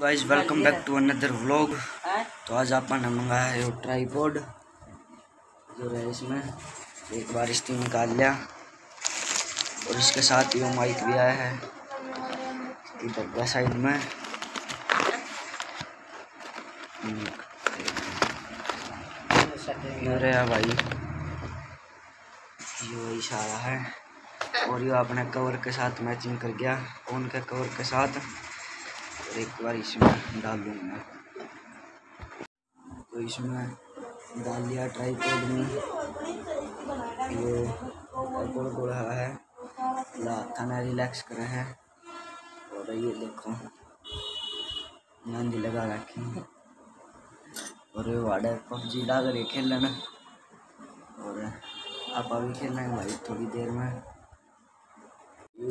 Guys welcome back to another vlog तो आज आपने मंगाया है वो ट्राईपोड जो है इसमें एक बार इसकी निकाल लिया। और इसके साथ ही वो माइक भी आया है। इधर का साइड में। ये भाई। ये इशारा है। और ये अपने कवर के साथ मैचिंग कर गया। फ़ोन के कवर के साथ? एक बार इसमें डाल दूँगा तो इसमें डाल दिया ट्राईपोड में। ये गोड़ गोड़ है। थाना रिलैक्स करे हैं। और ये देखो, नंदी लगा रखी और ये वाड़ा पबजी ला कर खेल लेना और आप अभी खेलना है भाई, थोड़ी देर में।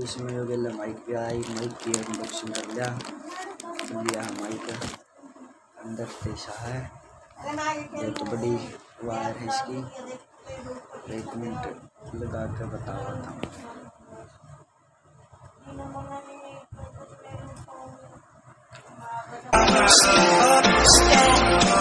इसमें जो गेला माइक पे आई माइक की अनबॉक्सिंग कर लिया। लिया माइक अंदर पेशा है। एक बड़ी वायर है इसकी। एक मिनट लगा कर बता रहा फारे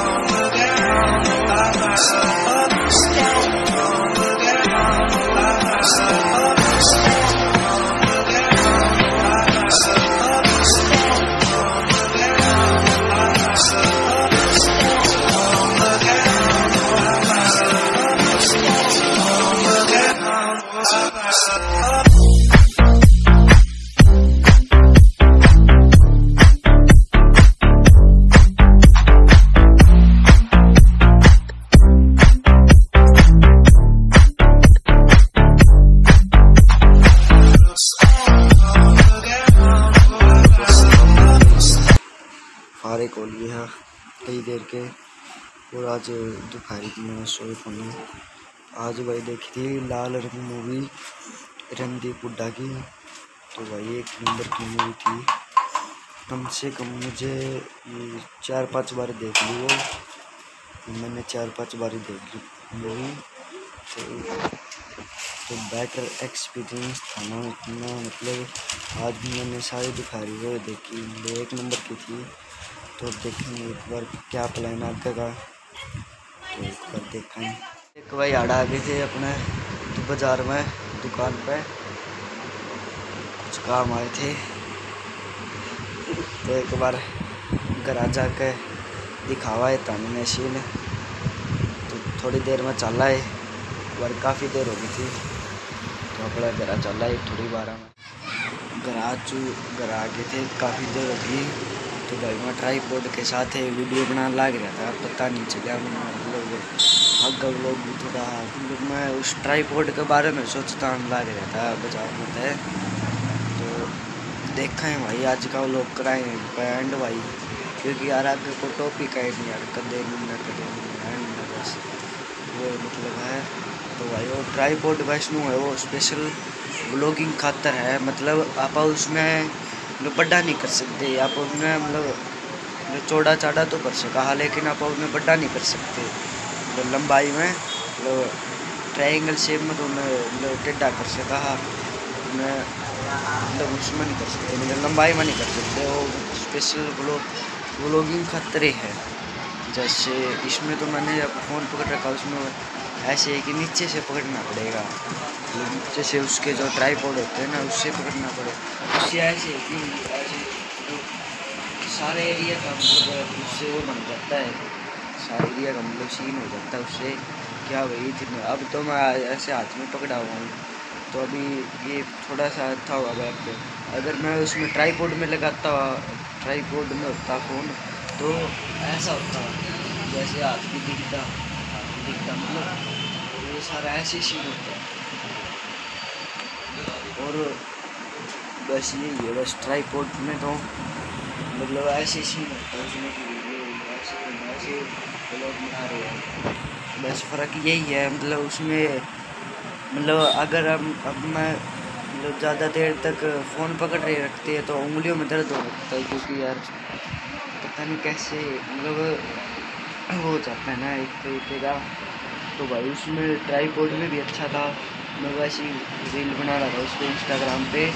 लिए है कई देर के और आज दोपहर की मैं सोए फ़ोन आज भाई देखी थी लाल रंग मूवी रणदीप हुड्डा की। तो भाई एक नंबर की मूवी थी। कम से कम मुझे चार पाँच बार देख ली वो। मैंने चार पाँच बार देख ली मूवी तो तो बेटर एक्सपीरियंस था ना, इतना मतलब आज मैंने सारी दिखाई वो देखी। एक नंबर की थी। तो देखेंगे एक बार क्या प्लान आगे का। तो एक बार देखेंगे एक भाई आड़ा आ गए थे अपने बाज़ार में, दुकान पे। कुछ काम आए थे। तो एक बार घर आ जाके दिखावा है तानी मशीन। तो थोड़ी देर में चल रहा है काफ़ी देर हो गई थी। तो अपना घर चल रहा है थोड़ी बार में। घर आ चू घर आ गए थे काफ़ी देर हो गई। तो भाई, मैं ट्राई पोड के साथ ही वीडियो बनाने लग रहा था पता नहीं चला मतलब अगर लोग भी थोड़ा मतलब मैं उस ट्राई पोड के बारे में सोचता लग रहा था, बाज़ार में तो देखा है भाई, आज का लोग कराए बैंड भाई। क्योंकि यार, आगे को टॉपिक है नहीं यार, कदे नहीं कदे नहीं बस। वो मतलब है तो भाई, वो ट्राई पोड वैष्णो है, वो स्पेशल ब्लॉगिंग खातर है। मतलब आप उसमें मतलब बड़ा नहीं कर सकते। आप उसमें मतलब चौड़ा चाड़ा तो कर सका हाँ लेकिन आप उसमें बड़ा नहीं कर सकते। मतलब लंबाई में मतलब ट्रायंगल शेप में तो उन्हें मतलब टेढ़ा कर सका हाँ। मैं मतलब उसमें नहीं कर सकते मतलब लंबाई में नहीं कर सकते। वो स्पेशल ब्लॉग ब्लॉगिंग खतरे है। जैसे इसमें तो मैंने फ़ोन पकड़ रखा, उसमें ऐसे है कि नीचे से पकड़ना पड़ेगा। नीचे से उसके जो ट्राईपोड होते हैं ना, उससे पकड़ना पड़ेगा उससे ऐसे है कि ऐसे तो सारे एरिया का मतलब उससे वो बन जाता है। सारे एरिया का मतलब सीन हो जाता है उससे। क्या वही थी अब तो मैं ऐसे हाथ में पकड़ा हुआ हूँ। तो अभी ये थोड़ा सा अच्छा हुआ बैग अगर मैं उसमें ट्राईपोड में लगाता हुआ ट्राईपोड में होता फ़ोन तो ऐसा होता। जैसे हाथ भी दिखता। दिखता मतलब ये सारा ऐसे सीन होता है और बस यही है बस ट्राईपोर्ट में तो मतलब ऐसे सीन होता है उसमें ऐसे रहे हैं बस फ़र्क यही है मतलब उसमें मतलब अगर हम अब मैं मतलब ज़्यादा देर तक फ़ोन पकड़ रहे रखते हैं तो उंगलियों में दर्द हो सकता है क्योंकि यार पता नहीं कैसे मतलब वो जाता है ना एक तरीके का। तो भाई उसमें पोड में भी अच्छा था। मैं वैसे रील बना रहा था उस पर इंस्टाग्राम पे।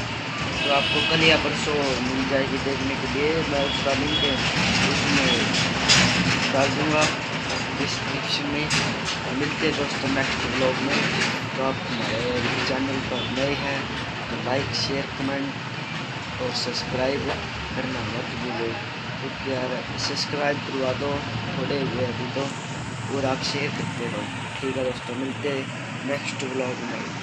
तो आपको कल या परसों मिल जाएगी देखने के लिए। मैं उसका लिंक उसमें डाल दूँगा डिस्क्रिप्शन में। मिलते हैं दोस्तों नेक्स्ट ब्लॉग में। तो आप हमारे चैनल पर नए हैं तो लाइक शेयर कमेंट और सब्सक्राइब करना मत भूलो। क्योंकि यार सब्सक्राइब करवा दो, थोड़े हुए अभी तो। और आप शेयर करते रहो। ठीक है दोस्तों, मिलते हैं नेक्स्ट ब्लॉग में।